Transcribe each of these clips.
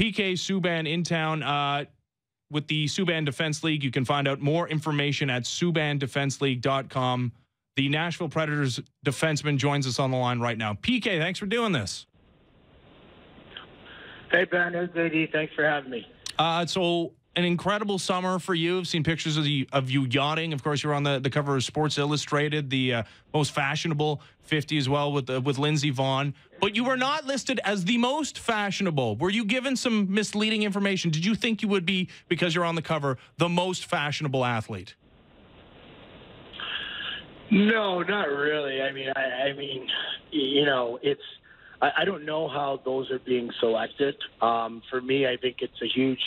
PK Subban in town. Uh, with the Subban Defense League. You can find out more information at subbandefenseleague.com. The Nashville Predators defenseman joins us on the line right now. PK, thanks for doing this. Hey, Ben. It's JD. Thanks for having me. Uh, so, an incredible summer for you. I've seen pictures of, the, of you yachting. Of course, you're on the, the cover of Sports Illustrated, the uh, most fashionable 50 as well with uh, with Lindsey Vonn. But you were not listed as the most fashionable. Were you given some misleading information? Did you think you would be because you're on the cover the most fashionable athlete? No, not really. I mean, I, I mean, you know, it's. I, I don't know how those are being selected. Um, for me, I think it's a huge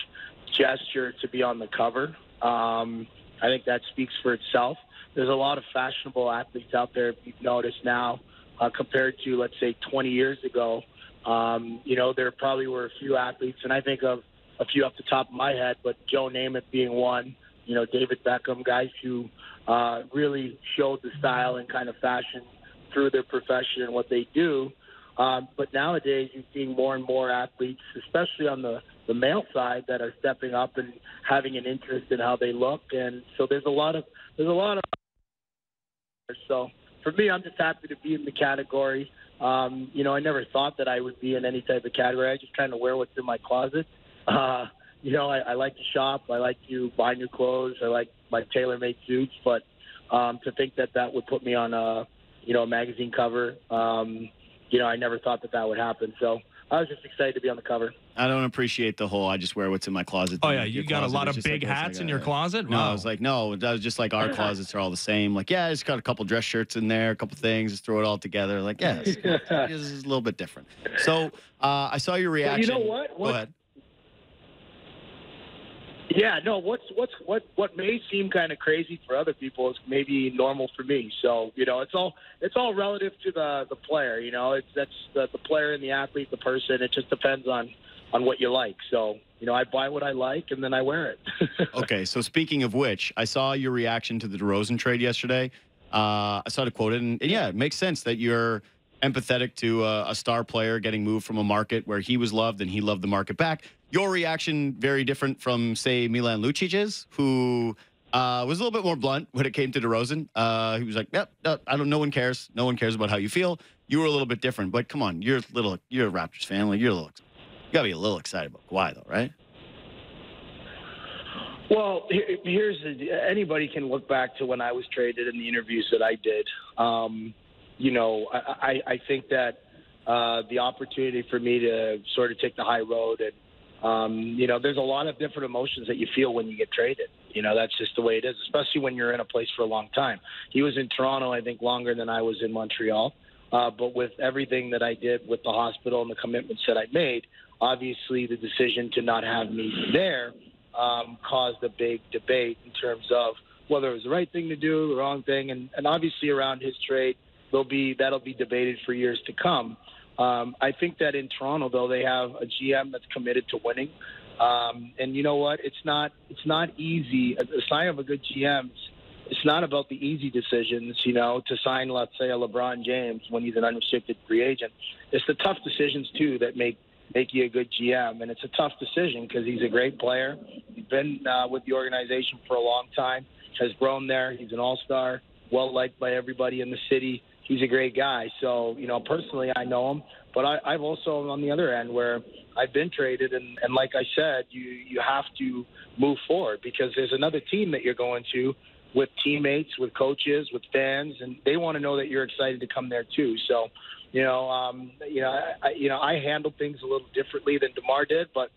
gesture to be on the cover. Um, I think that speaks for itself. There's a lot of fashionable athletes out there. You've noticed now, uh, compared to let's say 20 years ago. Um, you know, there probably were a few athletes, and I think of a few off the top of my head, but Joe Namath being one. You know, David Beckham, guys who uh, really showed the style and kind of fashion through their profession and what they do. Um, but nowadays, you're seeing more and more athletes, especially on the, the male side, that are stepping up and having an interest in how they look. And so there's a lot of there's a lot of so for me, I'm just happy to be in the category. Um, you know, I never thought that I would be in any type of category. I just kind of wear what's in my closet. Uh, you know, I, I like to shop. I like to buy new clothes. I like my tailor-made suits. But um, to think that that would put me on a, you know, a magazine cover, um, you know, I never thought that that would happen. So I was just excited to be on the cover. I don't appreciate the whole. I just wear what's in my closet. Oh yeah, you Your got a lot of big like- hats like in your closet. No, Wow. I was like, no, that was just like our closets are all the same. Like, yeah, I just got a couple dress shirts in there, a couple things, just throw it all together. Like, yeah, this is a little bit different. So uh, I saw your But reaction. you know what? Go What- ahead. Yeah, no. What's what's what what may seem kind of crazy for other people is maybe normal for me. So you know, it's all it's all relative to the the player. You know, it's that's the, the player and the athlete, the person. It just depends on on what you like. So you know, I buy what I like and then I wear it. Okay, so speaking of which, I saw your reaction to the DeRozan trade yesterday. Uh, I saw it quoted, and, and yeah, it makes sense that you're empathetic to a, a star player getting moved from a market where he was loved and he loved the market back. Your reaction very different from, say, Milan Lucic's, who uh, was a little bit more blunt when it came to DeRozan. Uh, he was like, "Yep, no, I don't. No one cares. No one cares about how you feel." You were a little bit different, but come on, you're little. You're a Raptors. Like, you're a little. You gotta be a little excited about Kawhi, though, right? Well, here's anybody can look back to when I was traded and the interviews that I did. Um, you know, I, I, I think that uh, the opportunity for me to sort of take the high road and um, you know, there's a lot of different emotions that you feel when you get traded. You know, that's just the way it is, especially when you're in a place for a long time. He was in Toronto, I think, longer than I was in Montreal. Uh, but with everything that I did with the hospital and the commitments that I made, obviously the decision to not have me there um, caused a big debate in terms of whether it was the right thing to do, the wrong thing, and, and obviously around his trade, there'll be that'll be debated for years to come. Um, I think that in Toronto, though, they have a GM that's committed to winning, um, and you know what? It's not it's not easy. A sign of a good GM it's not about the easy decisions. You know, to sign, let's say, a LeBron James when he's an unrestricted free agent. It's the tough decisions too that make make you a good GM, and it's a tough decision because he's a great player. He's been uh, with the organization for a long time, has grown there. He's an all star, well liked by everybody in the city. He's a great guy. So, you know, personally, I know him, but I, I've also on the other end where I've been traded, and, and like I said, you you have to move forward because there's another team that you're going to with teammates, with coaches, with fans, and they want to know that you're excited to come there too. So, you know, um, you know, I, you know, I handle things a little differently than Demar did, but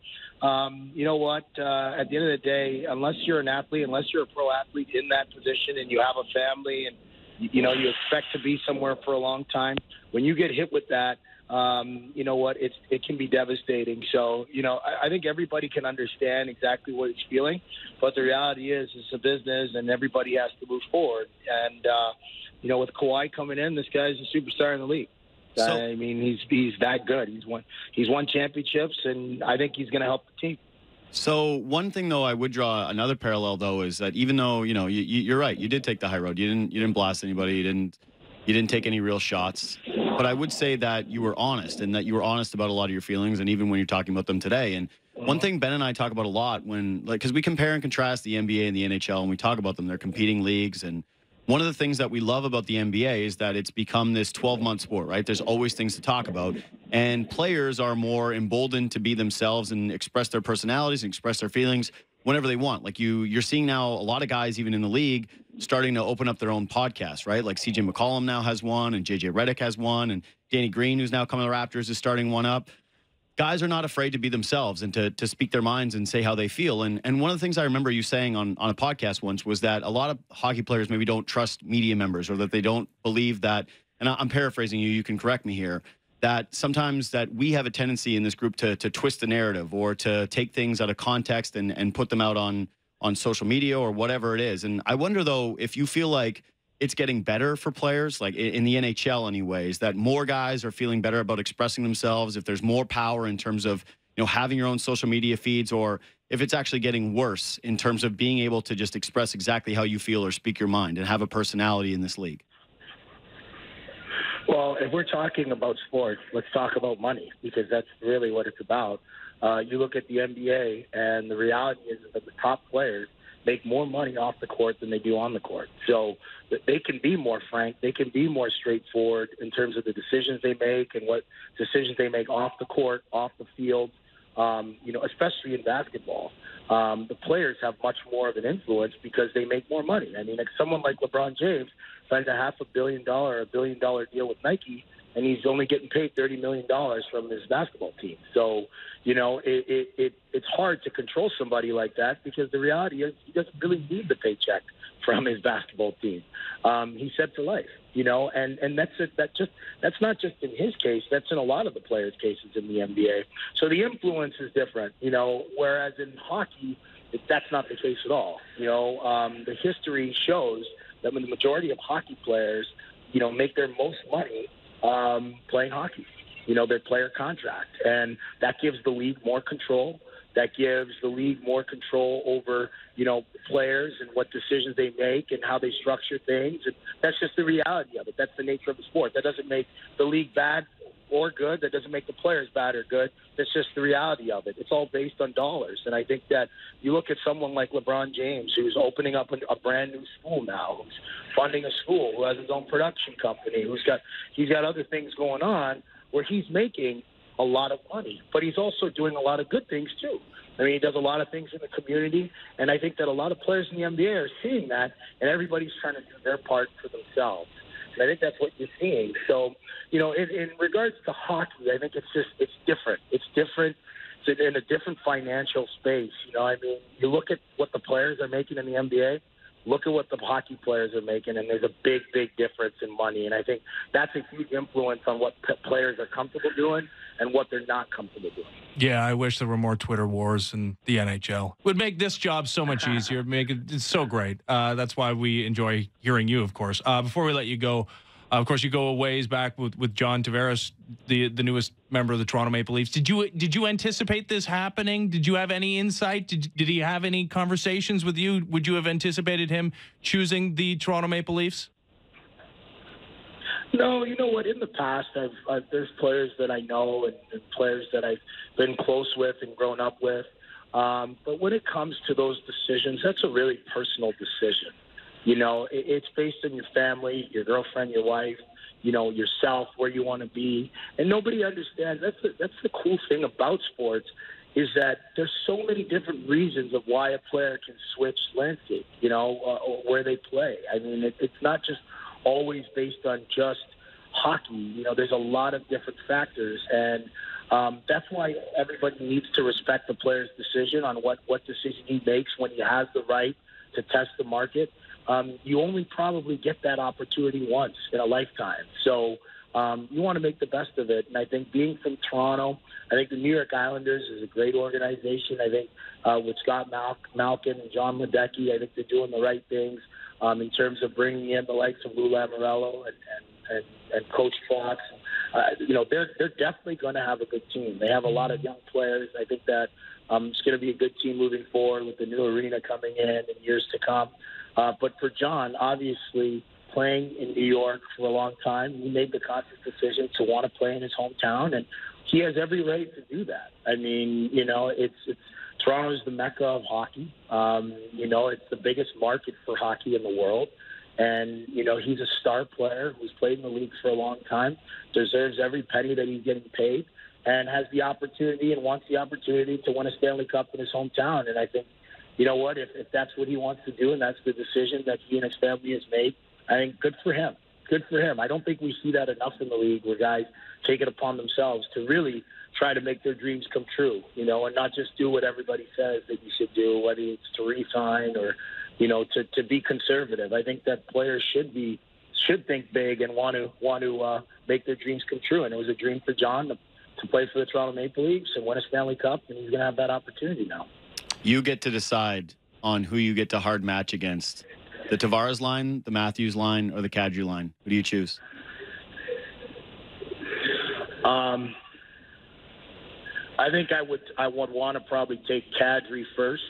um, you know what? Uh, at the end of the day, unless you're an athlete, unless you're a pro athlete in that position, and you have a family, and you know, you expect to be somewhere for a long time, when you get hit with that. Um, you know what? It's it can be devastating. So you know, I, I think everybody can understand exactly what he's feeling, but the reality is, it's a business, and everybody has to move forward. And uh, you know, with Kawhi coming in, this guy's a superstar in the league. So- I mean, he's he's that good. He's won he's won championships, and I think he's going to help the team. So one thing though, I would draw another parallel though is that even though you know you, you, you're right, you did take the high road. You didn't you didn't blast anybody. You didn't you didn't take any real shots. But I would say that you were honest and that you were honest about a lot of your feelings, and even when you're talking about them today. And One thing Ben and I talk about a lot when, like, because we compare and contrast the NBA and the NHL, and we talk about them. They're competing leagues, and one of the things that we love about the NBA is that it's become this 12 month sport, right? There's always things to talk about. And players are more emboldened to be themselves and express their personalities and express their feelings whenever they want. Like you, you're seeing now a lot of guys, even in the league, starting to open up their own podcasts, right? Like CJ McCollum now has one, and JJ Redick has one, and Danny Green, who's now coming to the Raptors, is starting one up guys are not afraid to be themselves and to to speak their minds and say how they feel. And and one of the things I remember you saying on on a podcast once was that a lot of hockey players maybe don't trust media members or that they don't believe that. And I'm paraphrasing you. You can correct me here. That sometimes that we have a tendency in this group to to twist the narrative or to take things out of context and and put them out on on social media or whatever it is. And I wonder though if you feel like it's getting better for players, like in the NHL, anyways. That more guys are feeling better about expressing themselves. If there's more power in terms of you know having your own social media feeds, or if it's actually getting worse in terms of being able to just express exactly how you feel or speak your mind and have a personality in this league. Well, if we're talking about sports, let's talk about money because that's really what it's about. Uh, you look at the NBA, and the reality is that the top players make more money off the court than they do on the court. So they can be more frank, they can be more straightforward in terms of the decisions they make and what decisions they make off the court, off the field. Um, you know, especially in basketball, um, the players have much more of an influence because they make more money. I mean, like someone like LeBron James signed a half a billion dollar, a billion dollar deal with Nike and he's only getting paid thirty million dollars from his basketball team. So, you know, it, it, it it's hard to control somebody like that because the reality is he doesn't really need the paycheck from his basketball team. Um, he's set for life, you know, and and that's it. That just that's not just in his case. That's in a lot of the players' cases in the NBA. So the influence is different, you know. Whereas in hockey, that's not the case at all. You know, um, the history shows that when the majority of hockey players, you know, make their most money um, playing hockey. You know, their player contract, and that gives the league more control. That gives the league more control over, you know, players and what decisions they make and how they structure things. And that's just the reality of it. That's the nature of the sport. That doesn't make the league bad or good. That doesn't make the players bad or good. That's just the reality of it. It's all based on dollars. And I think that you look at someone like LeBron James, who's opening up a, brand new school now, who's funding a school, who has his own production company, who's got he's got other things going on where he's making a lot of money, but he's also doing a lot of good things too. I mean, he does a lot of things in the community, and I think that a lot of players in the NBA are seeing that, and everybody's trying to do their part for themselves. I think that's what you're seeing. So, you know, in, in regards to hockey, I think it's just it's different. It's different. It's in a different financial space. You know, I mean, you look at what the players are making in the NBA. Look at what the hockey players are making, and there's a big, big difference in money. And I think that's a huge influence on what p- players are comfortable doing and what they're not comfortable doing. Yeah, I wish there were more Twitter wars in the NHL. Would make this job so much easier. Make it it's so great. Uh, that's why we enjoy hearing you, of course. Uh, before we let you go, uh, of course, you go a ways back with, with John Tavares, the the newest member of the Toronto Maple Leafs. Did you did you anticipate this happening? Did you have any insight? Did did he have any conversations with you? Would you have anticipated him choosing the Toronto Maple Leafs? No, you know what? In the past, I've, I've there's players that I know and, and players that I've been close with and grown up with. Um, but when it comes to those decisions, that's a really personal decision. You know, it, it's based on your family, your girlfriend, your wife, you know, yourself, where you want to be, and nobody understands. That's the, that's the cool thing about sports is that there's so many different reasons of why a player can switch landscape. You know, uh, where they play. I mean, it, it's not just always based on just hockey. You know, there's a lot of different factors, and um, that's why everybody needs to respect the player's decision on what what decision he makes when he has the right to test the market. Um, you only probably get that opportunity once in a lifetime, so. Um, you want to make the best of it. And I think being from Toronto, I think the New York Islanders is a great organization. I think uh, with Scott Mal- Malkin and Jon Ledecky, I think they're doing the right things um, in terms of bringing in the likes of Lou Lamoriello and, and, and, and Coach Fox. Uh, you know, they're they're definitely going to have a good team. They have a lot of young players. I think that um, it's going to be a good team moving forward with the new arena coming in in years to come. Uh, but for John, obviously playing in New York for a long time, he made the conscious decision to want to play in his hometown and he has every right to do that. I mean, you know, it's it's Toronto's the mecca of hockey. Um, you know, it's the biggest market for hockey in the world. And, you know, he's a star player who's played in the league for a long time, deserves every penny that he's getting paid, and has the opportunity and wants the opportunity to win a Stanley Cup in his hometown. And I think, you know what, if, if that's what he wants to do and that's the decision that he and his family has made, I think good for him. Good for him. I don't think we see that enough in the league where guys take it upon themselves to really try to make their dreams come true, you know, and not just do what everybody says that you should do, whether it's to resign or you know, to, to be conservative. I think that players should be should think big and want to want to uh, make their dreams come true. And it was a dream for John to, to play for the Toronto Maple Leafs and win a Stanley Cup, and he's going to have that opportunity now. You get to decide on who you get to hard match against. The Tavares line, the Matthews line, or the Kadri line? Who do you choose? Um, I think I would I would want to probably take Kadri first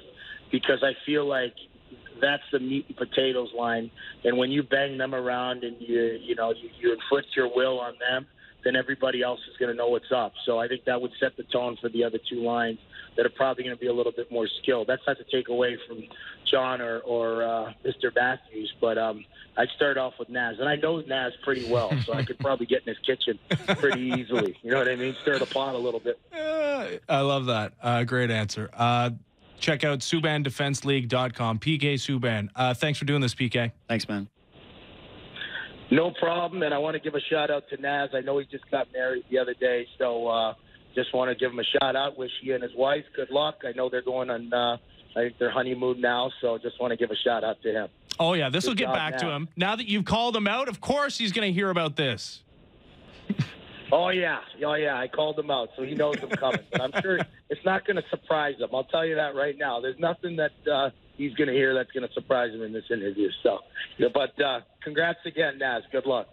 because I feel like that's the meat and potatoes line. And when you bang them around and you you know you, you inflict your will on them, then everybody else is going to know what's up. So I think that would set the tone for the other two lines that are probably going to be a little bit more skilled. That's not to take away from John or or uh, Mr. Matthews, but um, I'd start off with Naz, and I know Naz pretty well, so I could probably get in his kitchen pretty easily. You know what I mean? Stir the pot a little bit. I love that. Uh, great answer. Uh, check out SubbanDefenseLeague.com. PK Subban. Uh, thanks for doing this, PK. Thanks, man. No problem. And I want to give a shout out to Naz. I know he just got married the other day, so uh, just want to give him a shout out. Wish he and his wife good luck. I know they're going on, uh, I think their honeymoon now, so just want to give a shout out to him. Oh, yeah. This Good will get job, back to him. Now that you've called him out, of course he's going to hear about this. Oh yeah, oh yeah. I called him out, so he knows I'm coming. but I'm sure it's not going to surprise him. I'll tell you that right now. There's nothing that uh, he's going to hear that's going to surprise him in this interview. So, but uh, congrats again, Naz. Good luck.